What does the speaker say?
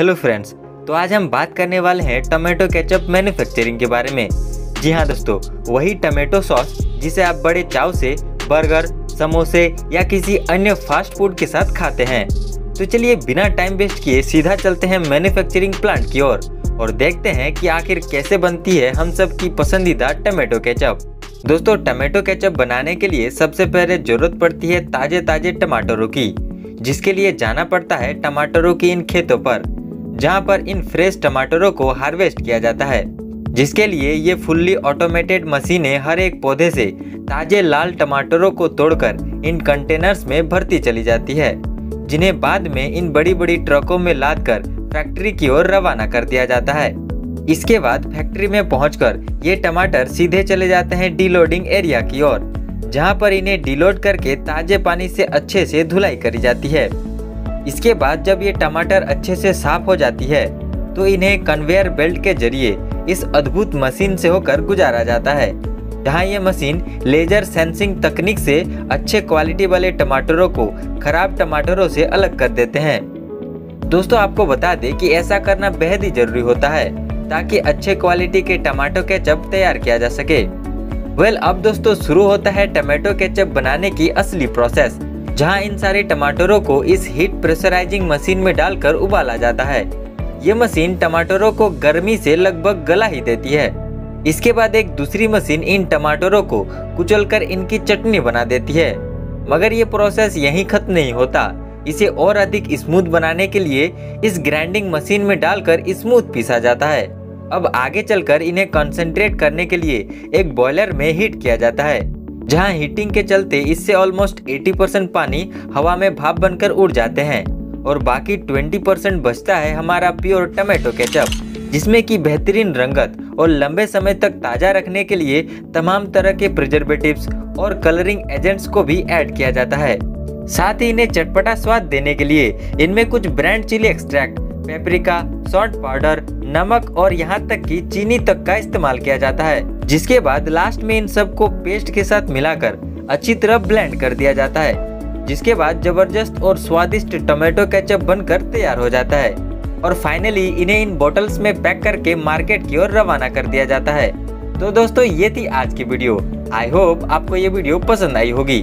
Hello friends तो आज हम बात करने वाले हैं टमाटो केचप मैन्युफैक्चरिंग के बारे में। जी हाँ दोस्तों वही टमाटो सॉस जिसे आप बड़े चाव से बर्गर समोसे या किसी अन्य फास्ट फ़ूड के साथ खाते हैं। तो चलिए बिना टाइम वेस्ट किए सीधा चलते हैं मैन्युफैक्चरिंग प्लांट की ओर और, देखते हैं कि आखिर कैसे बनती है हम सब की पसंदीदा टमाटो केचप। दोस्तों टमाटो केचप बनाने के लिए सबसे पहले ज़रूरत पड़ती है ताजे ताजे टमाटरों की जिसके लिए जाना पड़ता है टमाटरों की इन खेतों पर। जहाँ पर इन फ्रेश टमाटरों को हार्वेस्ट किया जाता है, जिसके लिए ये फुल्ली ऑटोमेटेड मशीनें हर एक पौधे से ताजे लाल टमाटरों को तोड़कर इन कंटेनर्स में भरती चली जाती है, जिन्हें बाद में इन बड़ी बड़ी ट्रकों में लाद कर फैक्ट्री की ओर रवाना कर दिया जाता है। इसके बाद फैक्ट्री में पहुंचकर ये टमाटर सीधे चले जाते हैं डीलोडिंग एरिया की ओर, जहाँ पर इन्हें डिलोड करके ताजे पानी से अच्छे से धुलाई करी जाती है। इसके बाद जब ये टमाटर अच्छे से साफ़ हो जाती है तो इन्हें कन्वेयर बेल्ट के ज़रिए इस अद्भुत मशीन से होकर गुजारा जाता है। जहाँ ये मशीन लेजर सेंसिंग तकनीक से अच्छे क्वालिटी वाले टमाटरों को खराब टमाटरों से अलग कर देते हैं। दोस्तों आपको बता दें कि ऐसा करना बेहद ही ज़रूरी होता है ताकि अच्छे क्वालिटी के टमाटो केचप तैयार किया जा सके। वेल well, अब दोस्तों शुरू होता है टमाटो केचप बनाने की असली प्रोसेस जहाँ इन सारे टमाटरों को इस हीट प्रेशराइजिंग मशीन में डालकर उबाला जाता है। ये मशीन टमाटरों को गर्मी से लगभग गला ही देती है। इसके बाद एक दूसरी मशीन इन टमाटरों को कुचलकर इनकी चटनी बना देती है। मगर ये प्रोसेस यहीं खत्म नहीं होता। इसे और अधिक स्मूथ बनाने के लिए इस ग्राइंडिंग मशीन में डालकर स्मूथ पीसा जाता है। अब आगे चलकर इन्हें कंसंट्रेट करने के लिए एक बॉयलर में हीट किया जाता है। जहाँ हीटिंग के चलते इससे ऑलमोस्ट 80 परसेंट पानी हवा में भाप बनकर उड़ जाते हैं और बाकी 20 परसेंट बचता है हमारा प्योर टमाटो केचप जिसमें की बेहतरीन रंगत और लंबे समय तक ताज़ा रखने के लिए तमाम तरह के प्रिजर्वेटिव्स और कलरिंग एजेंट्स को भी ऐड किया जाता है। साथ ही इन्हें चटपटा स्वाद देने के लिए इनमें कुछ brand chilli extract paprika salt powder नमक और यहाँ तक कि चीनी तक का इस्तेमाल किया जाता है। जिसके बाद लास्ट में इन सबको पेस्ट के साथ मिलाकर अच्छी तरह ब्लेंड कर दिया जाता है। जिसके बाद ज़बरदस्त और स्वादिष्ट टोमेटो केचप बनकर तैयार हो जाता है। और फाइनली इन्हें इन बॉटल्स में पैक करके मार्केट की ओर रवाना कर दिया जाता है। तो दोस्तों, ये थी आज की वीडियो आई होप आपको ये वीडियो पसंद आई होगी।